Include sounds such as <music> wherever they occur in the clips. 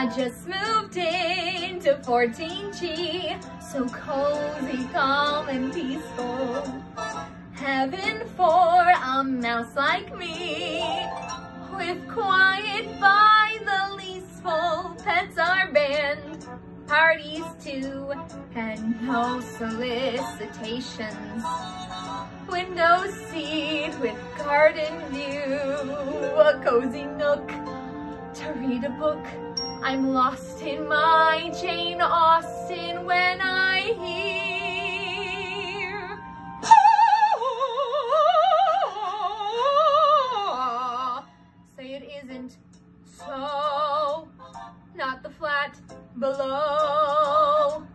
I just moved into 14G, so cozy, calm, and peaceful. Heaven for a mouse like me, with quiet by the leaseful, pets are banned, parties too, and no solicitations. Window seat with garden view, a cozy nook to read a book. I'm lost in my Jane Austen when I hear. Say it isn't so, not the flat below.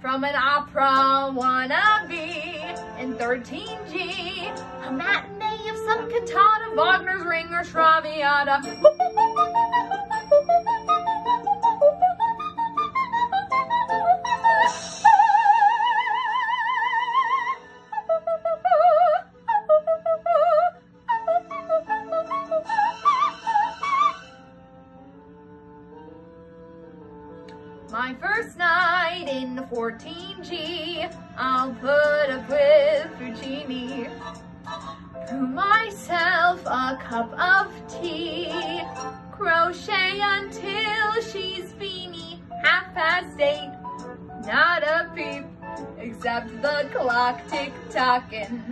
From an opera wannabe in 13G, a matinee of some cantata, Wagner's Ring or Traviata. <laughs> My first night in the 14G, I'll put up with Puccini. Brew myself a cup of tea, crochet until she's beanie. Half past eight, not a peep, except the clock tick-tocking.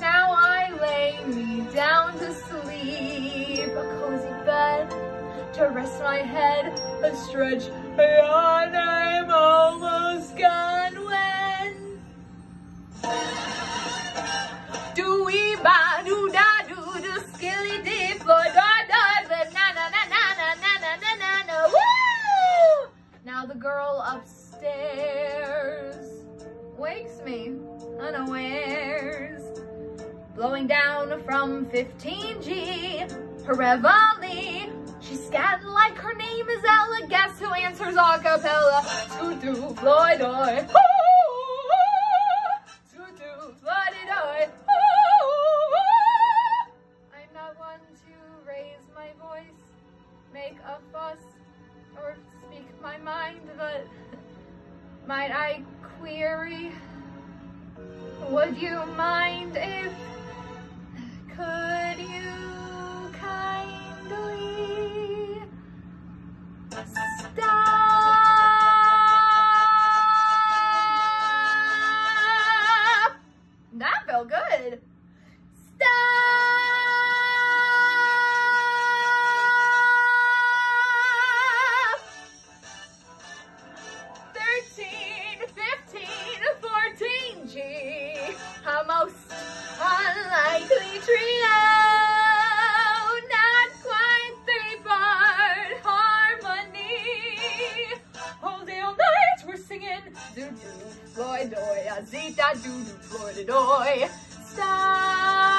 Now I lay me down to sleep, a cozy bed to rest my head, a stretch, I'm almost gone when do we ba do da do do skilly da na na na na na na na na na woo! Now the girl upstairs wakes me unawares blowing down from 15G, her. She's scatting like her name is Ella. Guess who answers a cappella? Scoot-doo, Floyd-oy. Scoot-doo, Floyd-oy. I'm not one to raise my voice, make a fuss, or speak my mind, but might I query? Would you mind if could you good. doi, doi, azita, doo, doo, florida, doi. Stop.